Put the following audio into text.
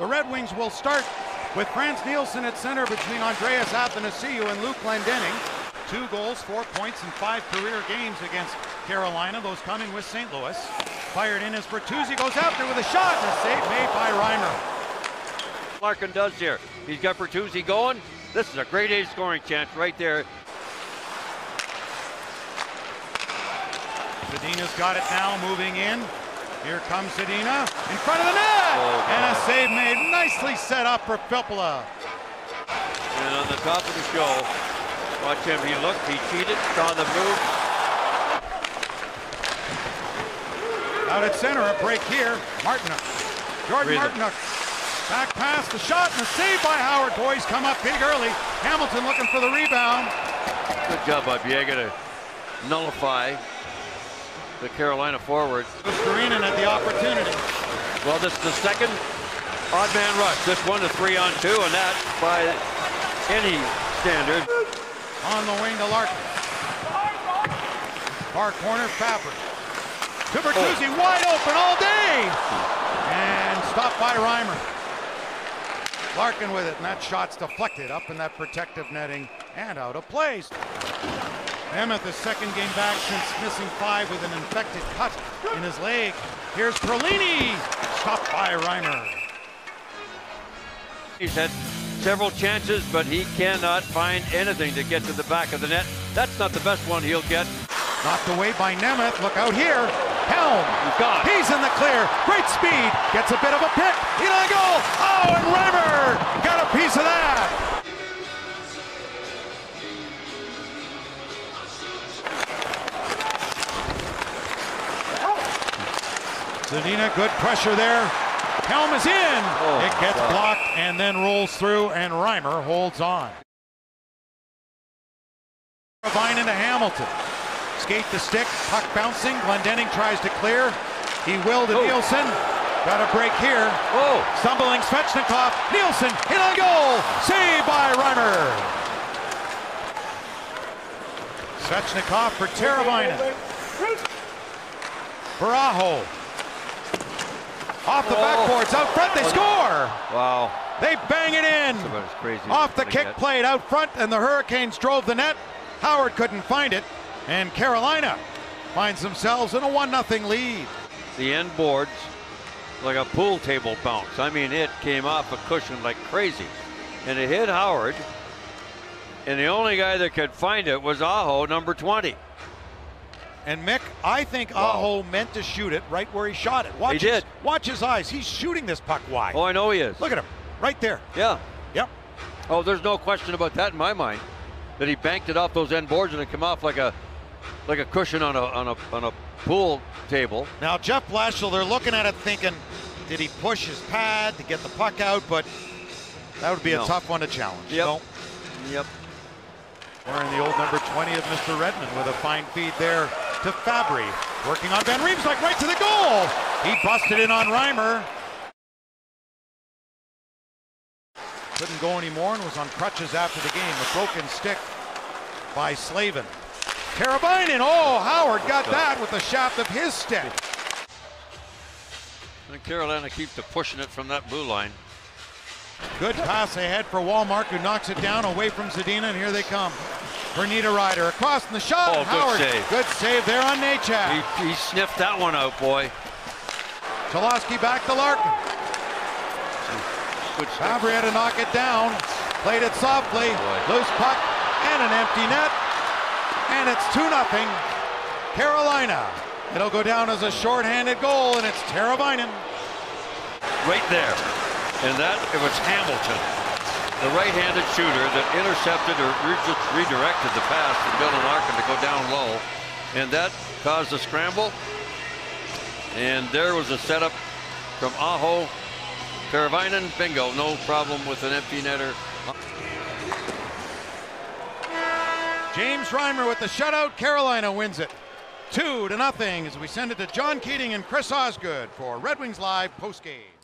The Red Wings will start with Frans Nielsen at center between Andreas Athanasiou and Luke Glendening. Two goals, four points in five career games against Carolina, those coming with St. Louis. Fired in as Bertuzzi goes after with a shot and a save made by Reimer. Larkin does here. He's got Bertuzzi going. This is a great A scoring chance right there. Zadina's got it now, moving in. Here comes Zadina in front of the net! Oh, and a save made, nicely set up for Filppula. And on the top of the show, watch him. He looked, he cheated, saw the move. Out at center, a break here. Martinook. Jordan it. Back pass, the shot, and a save by Howard. Boys come up big early. Hamilton looking for the rebound. Good job by Biega to nullify the Carolina forward. Karinen had the opportunity. Well, this is the second odd man rush. This one is three on two, and that by any standard. On the wing to Larkin. Far corner, Fabbri. To Bertuzzi, oh. wide open all day! And stopped by Reimer. Larkin with it, and that shot's deflected up in that protective netting and out of place. Nemeth, his second game back since missing five with an infected cut in his leg. Here's Perlini, stopped by Reimer. He's had several chances, but he cannot find anything to get to the back of the net. That's not the best one he'll get. Knocked away by Nemeth. Look out here. Helm. He's in the clear. Great speed. Gets a bit of a pick. In on goal. Oh, and Reimer got a piece of that. Zadina, good pressure there. Helm is in. Oh, it gets God. blocked and then rolls through, and Reimer holds on. Vine into Hamilton. Skate the stick, puck bouncing. Glendening tries to clear. He will to Oh. Nielsen. Got a break here. Oh, Stumbling Svechnikov. Nielsen in on goal. Saved by Reimer. Svechnikov for Teravainen. Barajo. Off the Oh. backboards, out front, they score! wow. They bang it in! That's about as crazy Off the kick plate out front, and the Hurricanes drove the net. Howard couldn't find it, and Carolina finds themselves in a 1 0 lead. The end boards, like a pool table bounce. I mean, it came off a cushion like crazy. And it hit Howard. And the only guy that could find it was Aho, number 20. And Mick, I think Aho meant to shoot it right where he shot it. Watch He his, did. Watch his eyes. He's shooting this puck wide. Oh, I know he is. Look at him, right there. Yeah. Yep. Oh, there's no question about that in my mind. That he banked it off those end boards and it came off like a like a cushion on a on a on a pool table. Now Jeff Blashill, they're looking at it thinking, did he push his pad to get the puck out? But that would be a tough one to challenge. Yep. No. Yep. Wearing the old number 20 of Mr. Redmond with a fine feed there to Fabbri. Working on Van Riemsdyk right to the goal. He busted in on Reimer. Couldn't go anymore and was on crutches after the game. A broken stick by Slavin. Teravainen. Oh, Howard got that with the shaft of his stick. And Carolina keeps to pushing it from that blue line. Good pass ahead for Wallmark, who knocks it down away from Zadina, and here they come. Bernita Ryder across from the shot. Oh, and good save. good save there on Nachak. He, he sniffed that one out, boy. Chalosky back to Larkin. Good. Fabbri had to knock it down. Played it softly. Boy. Loose puck and an empty net. And it's 2 0 Carolina. It'll go down as a shorthanded goal, and it's Teravainen. Right there. And that, it was Hamilton, the right-handed shooter that intercepted or redirected the pass from Dylan Larkin to go down low. And that caused a scramble. And there was a setup from Aho. Teravainen, bingo, no problem with an empty netter. James Reimer with the shutout. Carolina wins it. Two to nothing as we send it to John Keating and Chris Osgood for Red Wings Live postgame.